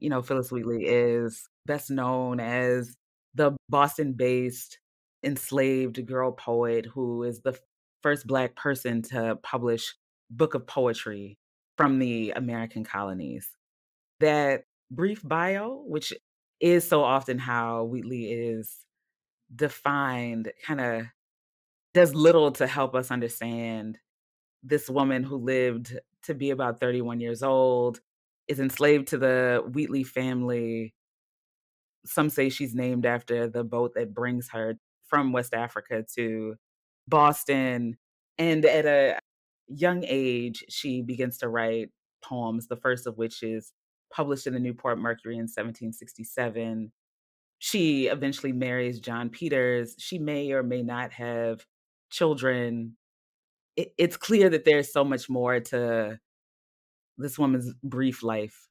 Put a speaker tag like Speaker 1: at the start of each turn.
Speaker 1: You know, Phillis Wheatley is best known as the Boston-based enslaved girl poet who is the first Black person to publish book of poetry from the American colonies. That brief bio, which is so often how Wheatley is defined, kinda does little to help us understand this woman who lived to be about 31 years old, is enslaved to the Wheatley family. Some say she's named after the boat that brings her from West Africa to Boston, and at a young age, she begins to write poems, the first of which is published in the Newport Mercury in 1767. She eventually marries John Peters. She may or may not have children. It it's clear that there's so much more to this woman's brief life